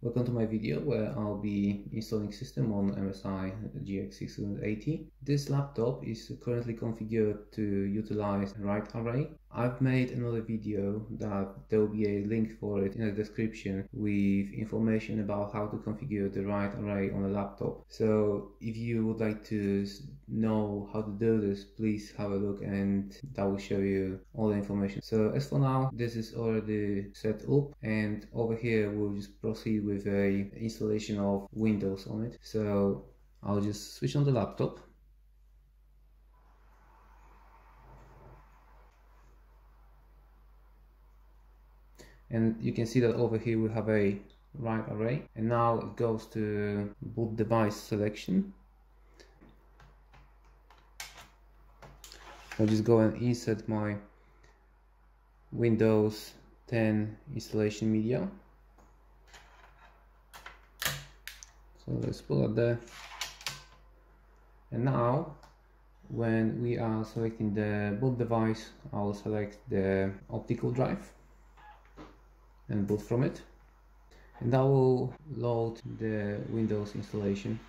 Welcome to my video where I'll be installing system on MSI GX680. This laptop is currently configured to utilize RAID array. I've made another video that there will be a link for it in the description with information about how to configure the RAID array on a laptop. So if you would like to know how to do this, please have a look and that will show you all the information. So as for now, this is already set up and over here we'll just proceed with a installation of Windows on it. So I'll just switch on the laptop. And you can see that over here we have a RAID array and now it goes to boot device selection I'll just go and insert my Windows 10 installation media. So let's put it there. And now, when we are selecting the boot device, I'll select the optical drive and boot from it. And that will load the Windows installation.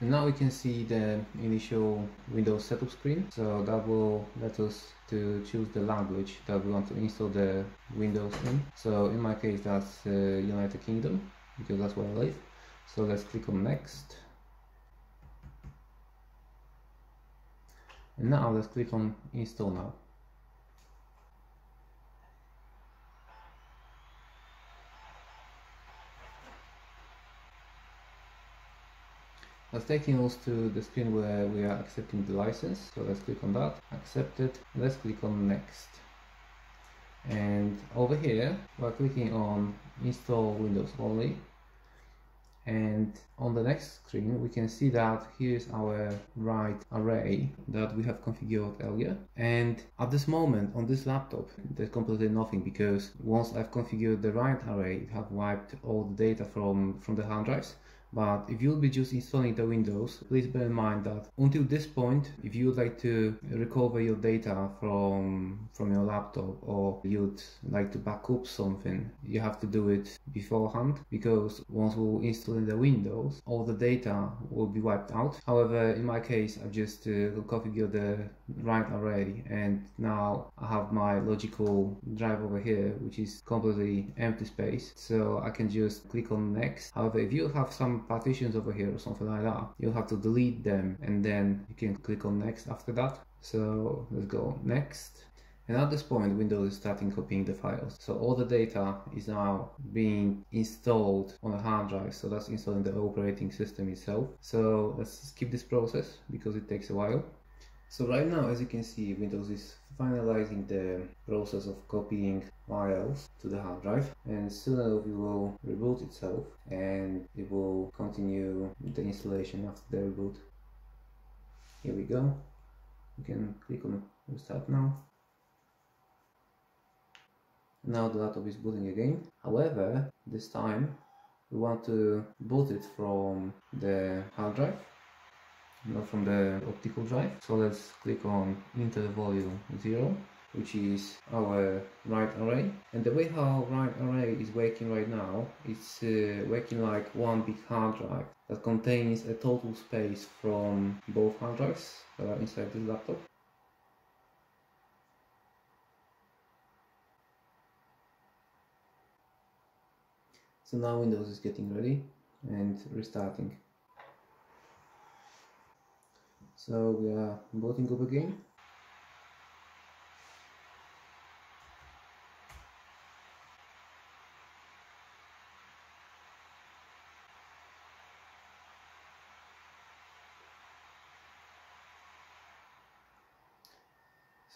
And now we can see the initial Windows setup screen. So that will let us to choose the language that we want to install the Windows in. So in my case, that's uh, United Kingdom because that's where I live. So let's click on next. And now let's click on install now. That's taking us to the screen where we are accepting the license. So let's click on that, accept it. Let's click on next. And over here, we're clicking on install Windows only. And on the next screen, we can see that here's our RAID array that we have configured earlier. And at this moment on this laptop, there's completely nothing because once I've configured the RAID array, it have wiped all the data from, from the hard drives. But if you'll be just installing the Windows, please bear in mind that until this point, if you would like to recover your data from from your laptop or you'd like to back up something, you have to do it beforehand because once we install in the Windows, all the data will be wiped out. However, in my case, I've just uh, configured the RAID array and now I have my logical drive over here, which is completely empty space. So I can just click on next. However, if you have some partitions over here or something like that you'll have to delete them and then you can click on next after that. So let's go next. And at this point Windows is starting copying the files. So all the data is now being installed on a hard drive. So that's installing the operating system itself. So let's skip this process because it takes a while. So right now, as you can see, Windows is finalizing the process of copying files to the hard drive and soon it will reboot itself and it will continue the installation after the reboot. Here we go. You can click on restart now. Now the laptop is booting again. However, this time we want to boot it from the hard drive not from the optical drive. So let's click on Intel volume 0 which is our RAID array. And the way how RAID array is working right now it's uh, working like one big hard drive that contains a total space from both hard drives that are inside this laptop. So now Windows is getting ready and restarting so we are booting up again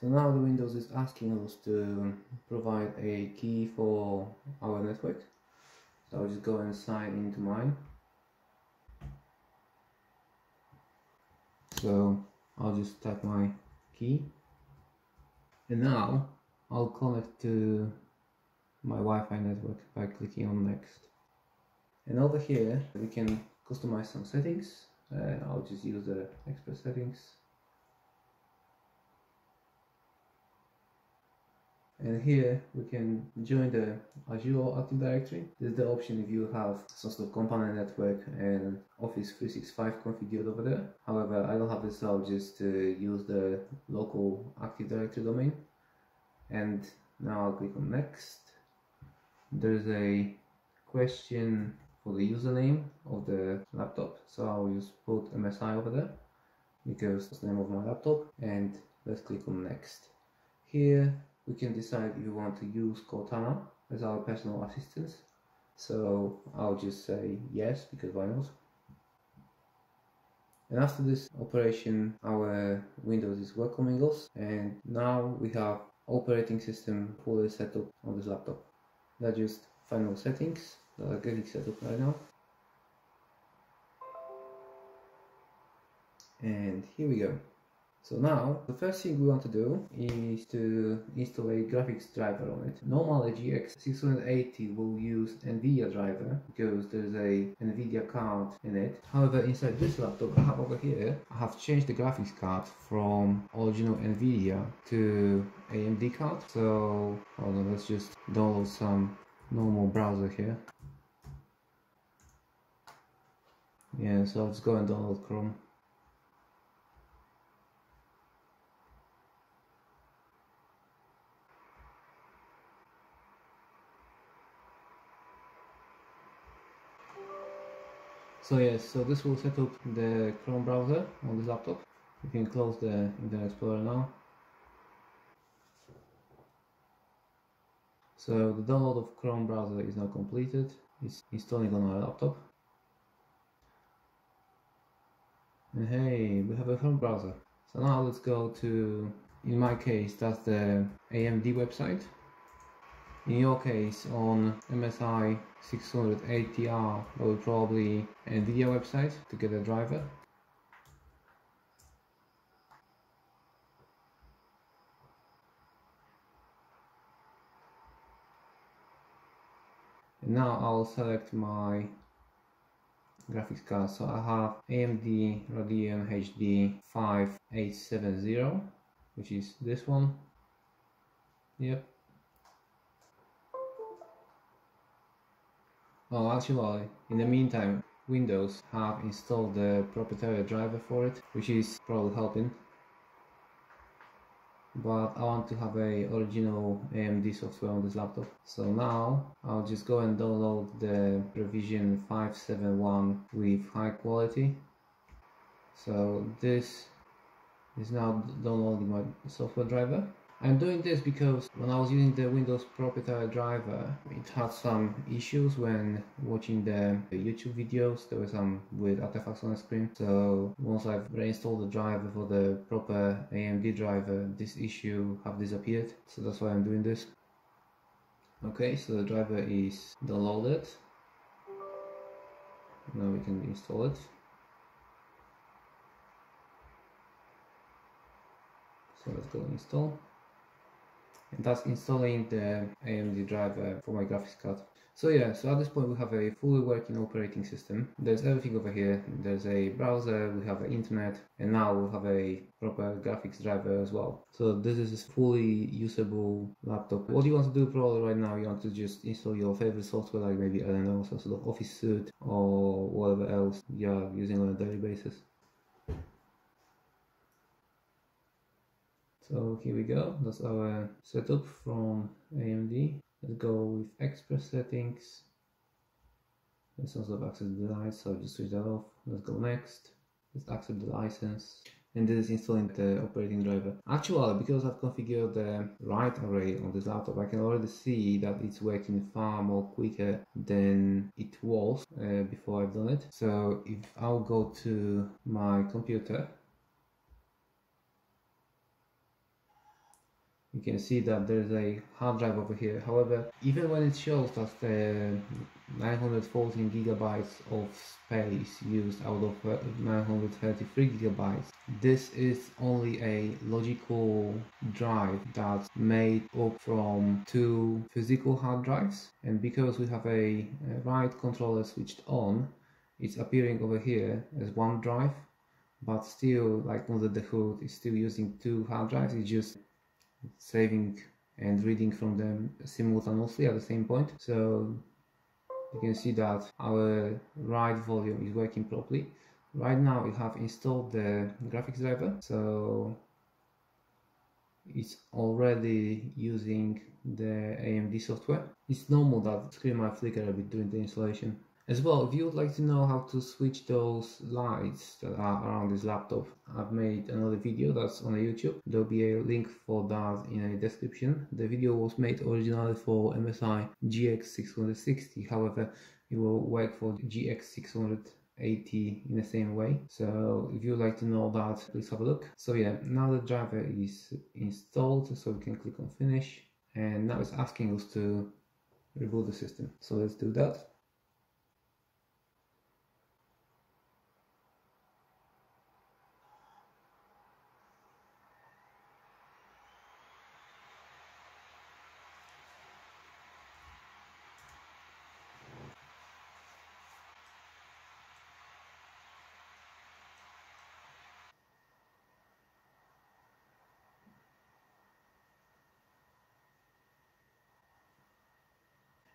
So now the Windows is asking us to provide a key for our network. So I'll just go and sign into mine. So I'll just tap my key. And now I'll connect to my Wi-Fi network by clicking on next. And over here we can customize some settings. And I'll just use the express settings and here we can join the Azure Active Directory. This is the option if you have some sort of component network and Office 365 configured over there. However, I don't have this, so I'll just uh, use the local Active Directory domain. And now I'll click on next. There's a question for the username of the laptop, so I'll just put MSI over there because it's the name of my laptop. And let's click on next. Here we can decide if we want to use Cortana as our personal assistant. So I'll just say yes, because why not? And after this operation, our Windows is welcoming us. And now we have operating system fully set up on this laptop. That's just final settings that are getting set up right now. And here we go. So now, the first thing we want to do is to install a graphics driver on it. Normally GX 680 will use NVIDIA driver because there's a NVIDIA card in it. However, inside this laptop I have over here, I have changed the graphics card from original NVIDIA to AMD card. So, hold on, let's just download some normal browser here. Yeah, so let's go and download Chrome. So yes, so this will set up the Chrome browser on this laptop. You can close the Internet Explorer now. So the download of Chrome browser is now completed. It's installing on our laptop. And hey, we have a Chrome browser. So now let's go to, in my case, that's the AMD website in your case on MSI 680R or probably NVIDIA website to get a driver. And now I'll select my graphics card. So I have AMD Radeon HD 5870, which is this one. Yep, Actually, in the meantime, Windows have installed the proprietary driver for it, which is probably helping. But I want to have a original AMD software on this laptop. So now I'll just go and download the revision 571 with high quality. So this is now downloading my software driver. I'm doing this because when I was using the Windows proprietary driver, it had some issues when watching the YouTube videos. There were some weird artifacts on the screen. So once I've reinstalled the driver for the proper AMD driver, this issue have disappeared. So that's why I'm doing this. Okay, so the driver is downloaded. Now we can install it. So let's go install and that's installing the AMD driver for my graphics card. So yeah, so at this point we have a fully working operating system. There's everything over here. There's a browser, we have internet, and now we have a proper graphics driver as well. So this is a fully usable laptop. What do you want to do probably right now, you want to just install your favorite software like maybe, I don't know, some sort of office suite or whatever else you're using on a daily basis. So here we go, that's our setup from AMD. Let's go with Express settings. There's also access the device, so just switch that off. Let's go next. Let's accept the license. And this is installing the operating driver. Actually, because I've configured the RAID array on this laptop, I can already see that it's working far more quicker than it was uh, before I've done it. So if I'll go to my computer you can see that there's a hard drive over here. However even when it shows that the 914 gigabytes of space used out of uh, 933 gigabytes this is only a logical drive that's made up from two physical hard drives. And because we have a, RAID controller switched on it's appearing over here as one drive but still like under the hood it's still using two hard drives. It's just saving and reading from them simultaneously at the same point. So you can see that our RAID volume is working properly. Right now we have installed the graphics driver. So it's already using the AMD software. It's normal that screen might flicker a bit during the installation as well, if you would like to know how to switch those lights that are around this laptop, I've made another video that's on YouTube. There'll be a link for that in a description. The video was made originally for MSI GX660, however, it will work for GX680 in the same way. So if you'd like to know that, please have a look. So yeah, now the driver is installed, so we can click on finish. And now it's asking us to reboot the system. So let's do that.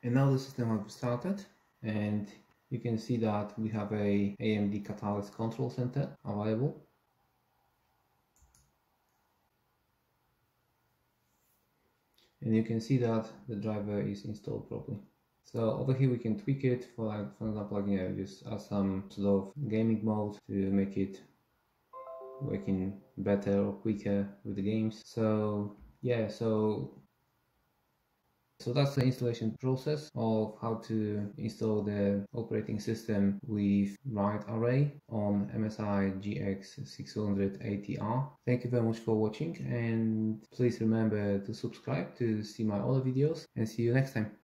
And now the system has started and you can see that we have a AMD Catalyst control center available. And you can see that the driver is installed properly. So over here we can tweak it for like for example like, know, just add some sort of gaming mode to make it working better or quicker with the games. So yeah so so that's the installation process of how to install the operating system with RAID array on MSI GX680R. Thank you very much for watching and please remember to subscribe to see my other videos and see you next time.